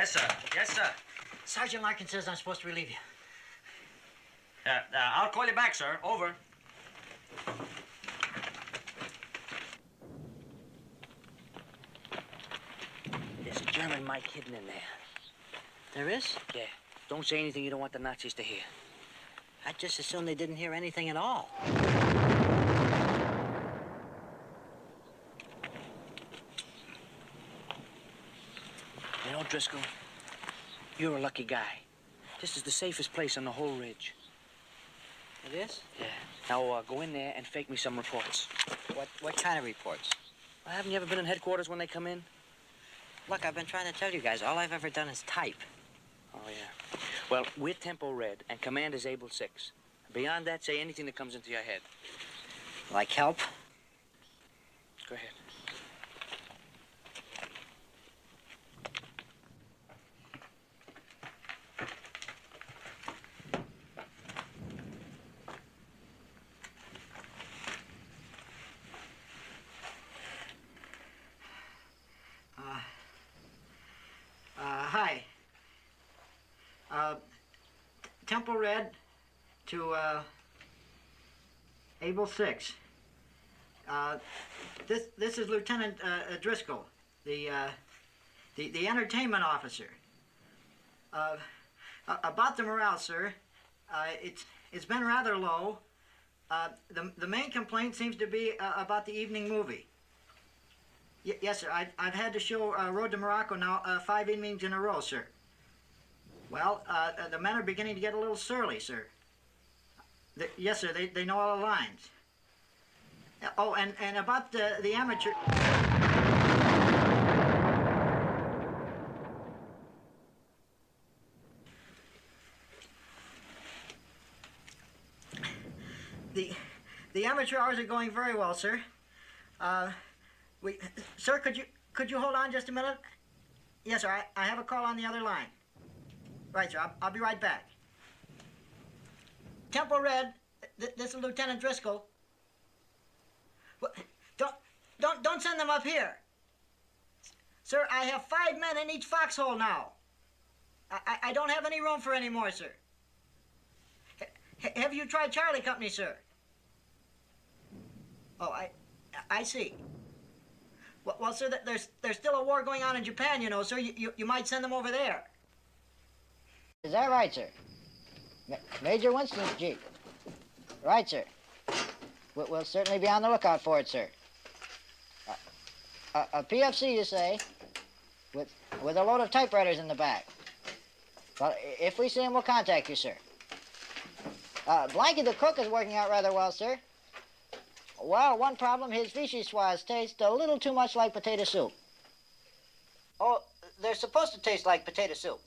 Yes, sir. Yes, sir. Sergeant Larkin says I'm supposed to relieve you. Uh, uh, I'll call you back, sir. Over. There's a German mic hidden in there. There is? Yeah. Don't say anything you don't want the Nazis to hear. I'd just as soon they didn't hear anything at all. Driscoll, you're a lucky guy. This is the safest place on the whole ridge. It is? Yeah. Now, uh, go in there and fake me some reports. What what kind of reports? Well, haven't you ever been in headquarters when they come in? Look, I've been trying to tell you guys, all I've ever done is type. Oh, yeah. Well, we're Tempo Red, and command is Able 6. Beyond that, say anything that comes into your head. Like help? Go ahead. Uh, hi. Uh, Tempo Red to, uh, Able 6. Uh, this, this is Lieutenant, uh, Driscoll, the, uh, the, the entertainment officer. Uh, about the morale, sir, uh, it's, it's been rather low. Uh, the, the main complaint seems to be uh, about the evening movie. Y- yes, sir. I, I've had to show uh, Road to Morocco now uh, five evenings in a row, sir. Well, uh, uh, the men are beginning to get a little surly, sir. The, yes, sir. They, they know all the lines. Uh, Oh, and, and about the, the amateur. The, the amateur hours are going very well, sir. Uh, sir, could you could you hold on just a minute? Yes, sir. I, I have a call on the other line. Right, sir. I'll, I'll be right back. Tempo Red, th- this is Lieutenant Driscoll. Don't don't don't send them up here. Sir, I have five men in each foxhole now. I, I, I don't have any room for any more, sir. H- have you tried Charlie Company, sir? Oh, I I see. Well, well, sir, there's there's still a war going on in Japan, you know, sir. You, you, you might send them over there. Is that right, sir? Ma- Major Winston's Jeep. Right, sir. We- We'll certainly be on the lookout for it, sir. A, a, a PFC, you say, with with a load of typewriters in the back. Well, if we see him, we'll contact you, sir. Uh, Blanky the cook is working out rather well, sir. Well, one problem, his vichyssoise taste a little too much like potato soup. Oh, they're supposed to taste like potato soup.